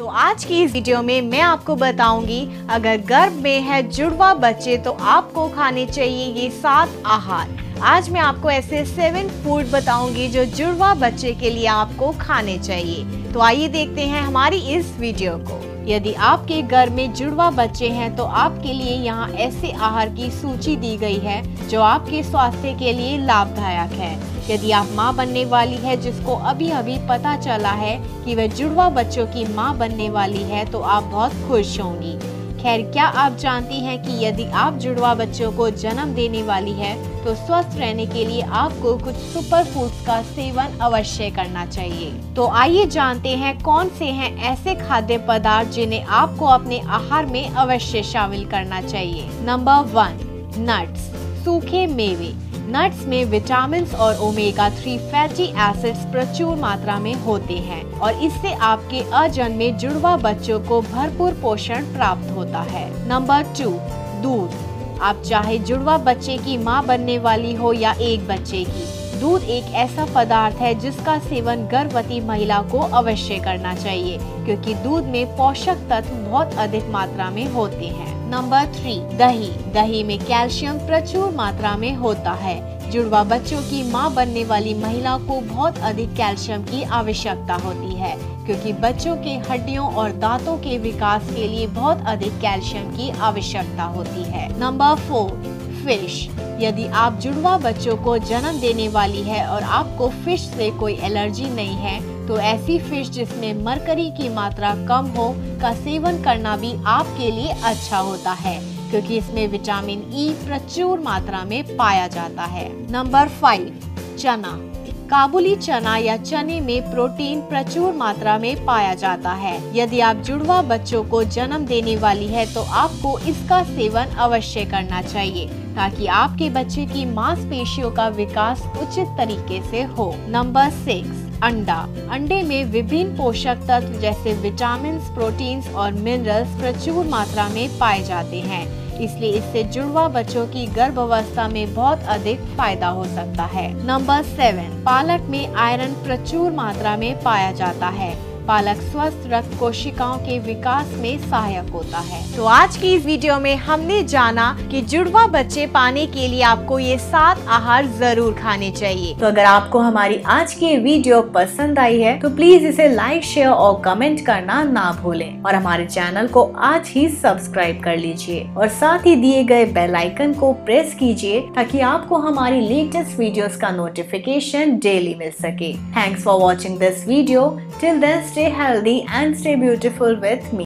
तो आज की इस वीडियो में मैं आपको बताऊँगी, अगर गर्भ में है जुड़वा बच्चे तो आपको खाने चाहिए ये सात आहार। आज मैं आपको ऐसे सेवन फ़ूड बताऊँगी जो जुड़वा बच्चे के लिए आपको खाने चाहिए। तो आइए देखते हैं हमारी इस वीडियो को। यदि आपके घर में जुड़वा बच्चे हैं तो आपके लिए यहाँ ऐसे आहार की सूची दी गई है, जो आपके स्वास्थ्य के लिए लाभदायक है। यदि आप माँ बनने वाली है, जिसको अभी अभी पता चला है कि वह जुड़वा बच्चों की माँ बनने वाली है तो आप बहुत खुश होंगी। खैर, क्या आप जानती हैं कि यदि आप जुड़वा बच्चों को जन्म देने वाली है तो स्वस्थ रहने के लिए आपको कुछ सुपर फूड्स का सेवन अवश्य करना चाहिए। तो आइए जानते हैं कौन से हैं ऐसे खाद्य पदार्थ जिन्हें आपको अपने आहार में अवश्य शामिल करना चाहिए। नंबर वन, नट्स, सूखे मेवे। नट्स में विटामिन और ओमेगा थ्री फैटी एसिड्स प्रचुर मात्रा में होते हैं और इससे आपके अजन्मे जुड़वा बच्चों को भरपूर पोषण प्राप्त होता है। नंबर टू दूध। आप चाहे जुड़वा बच्चे की माँ बनने वाली हो या एक बच्चे की, दूध एक ऐसा पदार्थ है जिसका सेवन गर्भवती महिला को अवश्य करना चाहिए, क्योंकि दूध में पोषक तत्व बहुत अधिक मात्रा में होते हैं। नंबर थ्री, दही। दही में कैल्शियम प्रचुर मात्रा में होता है। जुड़वा बच्चों की माँ बनने वाली महिला को बहुत अधिक कैल्शियम की आवश्यकता होती है, क्योंकि बच्चों के हड्डियों और दांतों के विकास के लिए बहुत अधिक कैल्शियम की आवश्यकता होती है। Number four fish. यदि आप जुड़वा बच्चों को जन्म देने वाली है और आपको फ़िश से कोई एलर्जी नहीं है तो ऐसी फ़िश जिसमें मरकरी की मात्रा कम हो, का सेवन करना भी आपके लिए अच्छा होता है, क्योंकि इसमें विटामिन ई प्रचुर मात्रा में पाया जाता है। नंबर फाइव चना। काबुली चना या चने में प्रोटीन प्रचुर मात्रा में पाया जाता है। यदि आप जुड़वा बच्चों को जन्म देने वाली है तो आपको इसका सेवन अवश्य करना चाहिए, ताकि आपके बच्चे की मांसपेशियों का विकास उचित तरीके से हो। नंबर सिक्स, अंडा। अंडे में विभिन्न पोषक तत्व जैसे विटामिन प्रोटीन्स और मिनरल्स प्रचुर मात्रा में पाए जाते हैं। इसलिए इससे जुड़वा बच्चों की गर्भावस्था में बहुत अधिक फ़ायदा हो सकता है। नंबर सेवन, पालक में आयरन प्रचुर मात्रा में पाया जाता है। पालक स्वस्थ रक्त कोशिकाओं के विकास में सहायक होता है। तो आज की इस वीडियो में हमने जाना कि जुड़वा बच्चे पाने के लिए आपको ये सात आहार ज़रूर खाने चाहिए। तो अगर आपको हमारी आज की वीडियो पसंद आई है तो प्लीज़ इसे लाइक, शेयर और कमेंट करना ना भूले। और हमारे चैनल को आज ही सब्सक्राइब कर लीजिए। और साथ ही दिए गए बेल आइकन को प्रेस कीजिए, ताकि आपको हमारी लेटेस्ट वीडियोस का नोटिफिकेशन डेली मिल सके। Thanks for watching this video till then stay healthy and stay beautiful with me.